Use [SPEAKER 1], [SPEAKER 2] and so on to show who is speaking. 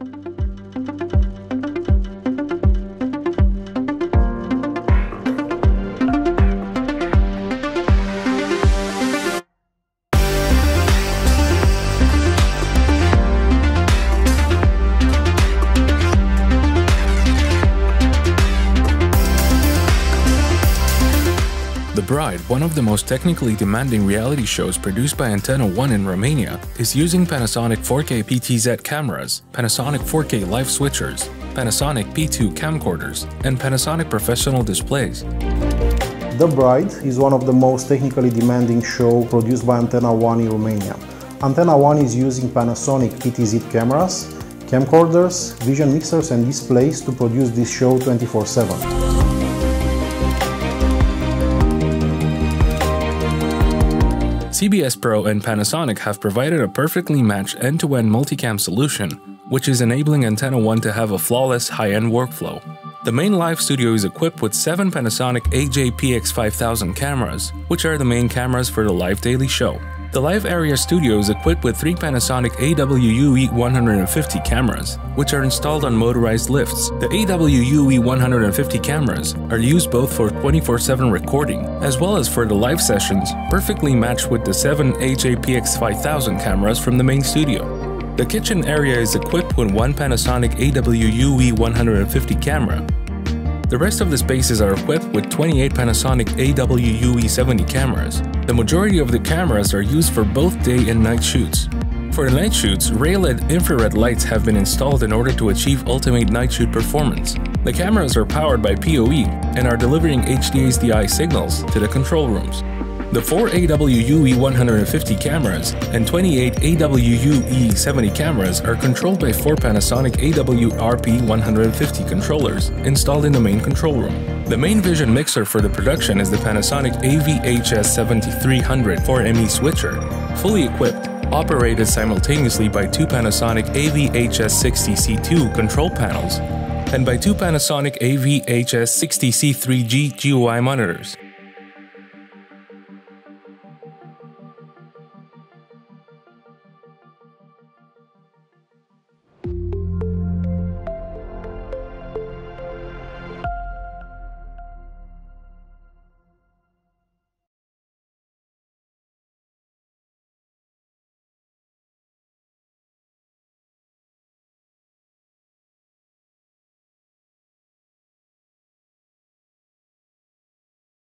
[SPEAKER 1] Thank you. The Bride, one of the most technically demanding reality shows produced by Antena One in Romania, is using Panasonic 4K PTZ cameras, Panasonic 4K live switchers, Panasonic P2 camcorders, and Panasonic professional displays.
[SPEAKER 2] The Bride is one of the most technically demanding show produced by Antena One in Romania. Antena One is using Panasonic PTZ cameras, camcorders, vision mixers and displays to produce this show 24-7.
[SPEAKER 1] CBS Pro and Panasonic have provided a perfectly matched end-to-end multicam solution, which is enabling Antena One to have a flawless high-end workflow. The main live studio is equipped with 7 Panasonic AJ-PX5000 cameras, which are the main cameras for the live daily show. The live area studio is equipped with three Panasonic AWUE150 cameras, which are installed on motorized lifts. The AWUE150 cameras are used both for 24-7 recording as well as for the live sessions, perfectly matched with the 7 AJ-PX5000 cameras from the main studio. The kitchen area is equipped with one Panasonic AWUE150 camera, the rest of the spaces are equipped with 28 Panasonic AWUE70 cameras. The majority of the cameras are used for both day and night shoots. For the night shoots, RayLED infrared lights have been installed in order to achieve ultimate night shoot performance. The cameras are powered by PoE and are delivering HDHDI signals to the control rooms. The 4 AWUE150 cameras and 28 AWUE70 cameras are controlled by 4 Panasonic AWRP150 controllers installed in the main control room. The main vision mixer for the production is the Panasonic AVHS7300 4ME switcher, fully equipped, operated simultaneously by two Panasonic AVHS60C2 control panels and by two Panasonic AVHS60C3G GUI monitors.